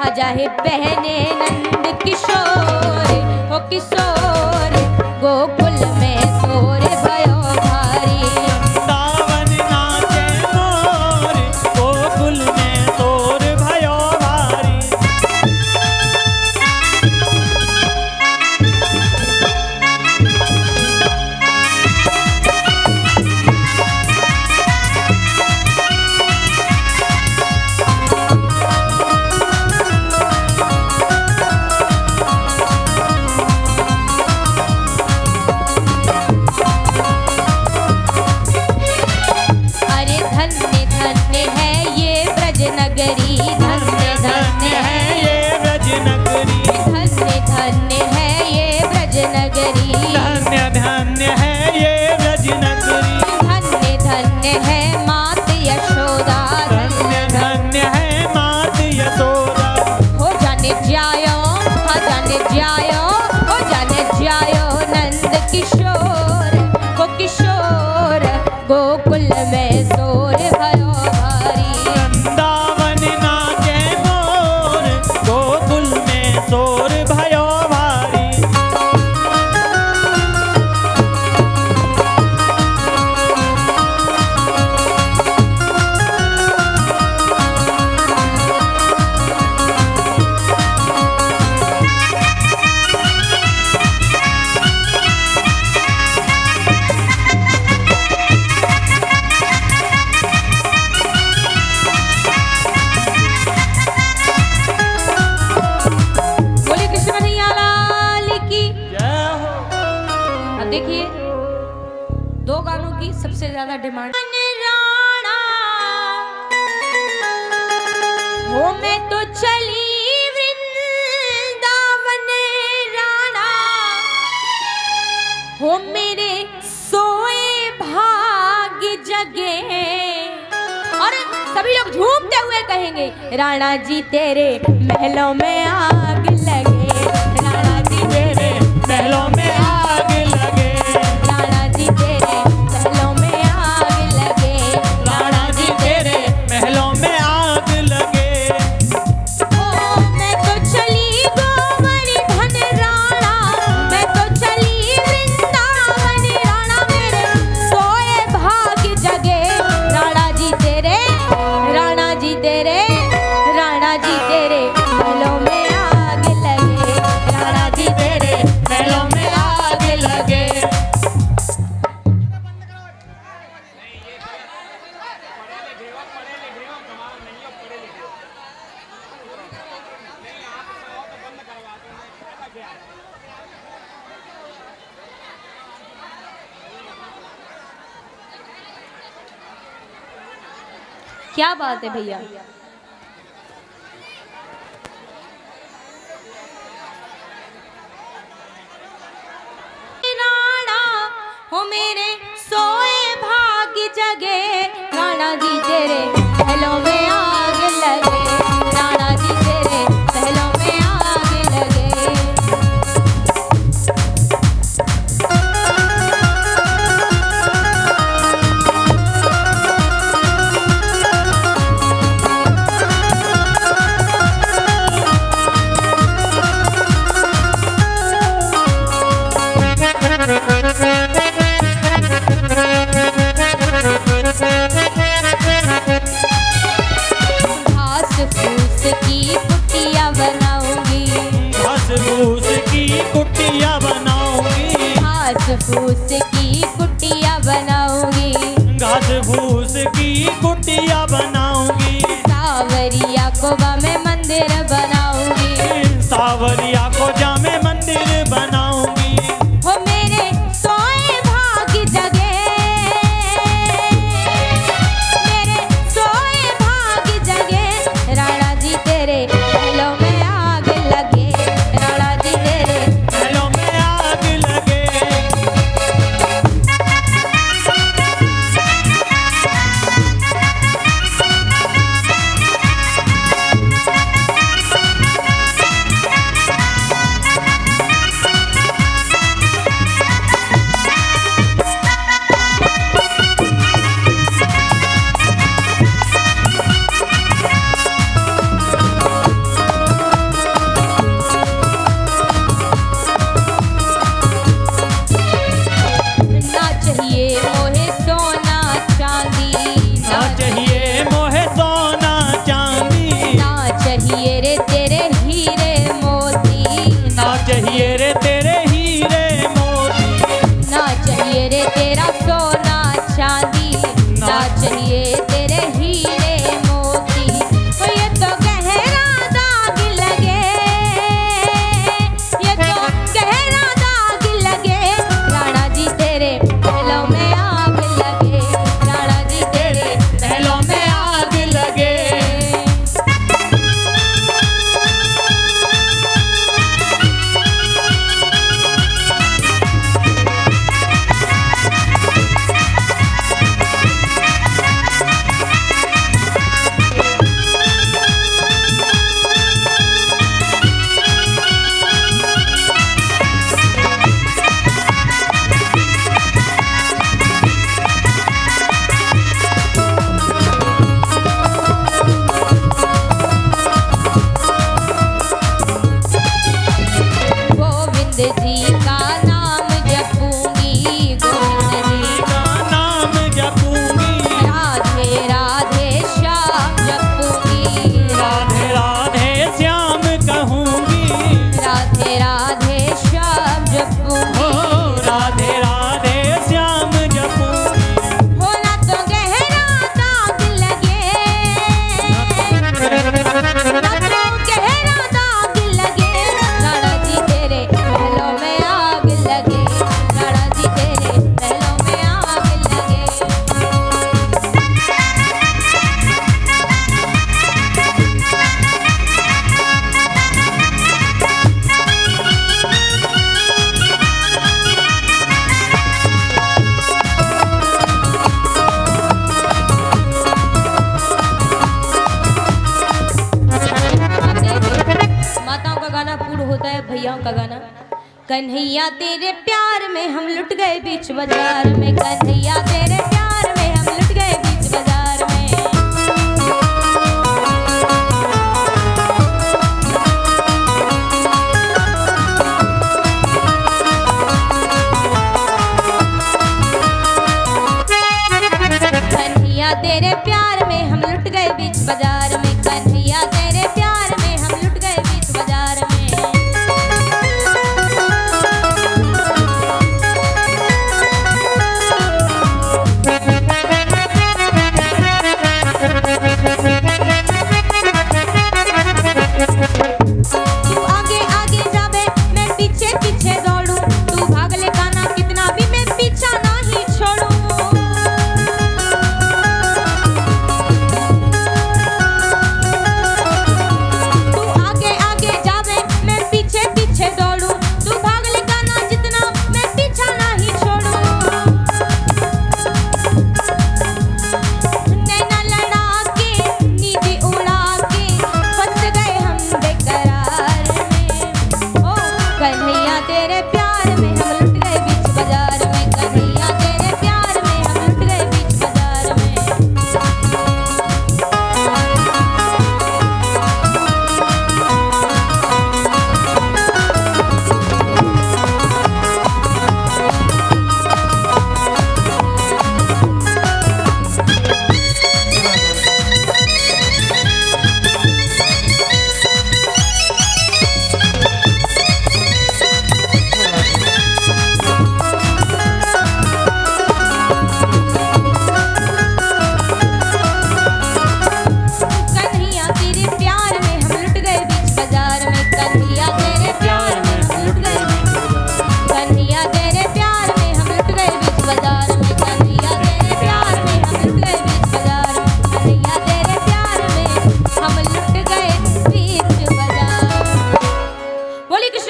हजाहे बहने नंद किशोर हो किशोर। So. Demand हो मैं तो चली वृंदावन राणा। हो मेरे सोए भाग जगे। और सभी लोग झूमते हुए कहेंगे, राणा जी तेरे महलों में आग लगे। राणा जी तेरे महलों में क्या बात है भैया? हो मेरे सोए भाग जगे राणा जी तेरे। कन्हैया, तेरे प्यार में हम लुट गए बीच बाज़ार में। कन्हैया, तेरे प्यार में हम लुट गए बीच बाज़ार में। कन्हैया, तेरे प्यार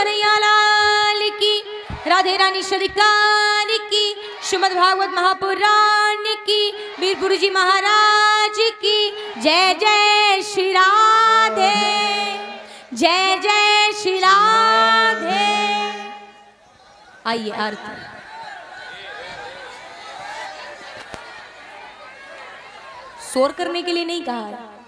कन्हैया की, राधे रानी शरिकाल की, श्रीमद भागवत महापुराण की, वीर गुरु जी महाराज की। जय जय श्री राधे, जय जय श्री राधे। आइए अर्थ शोर करने के लिए नहीं कहा।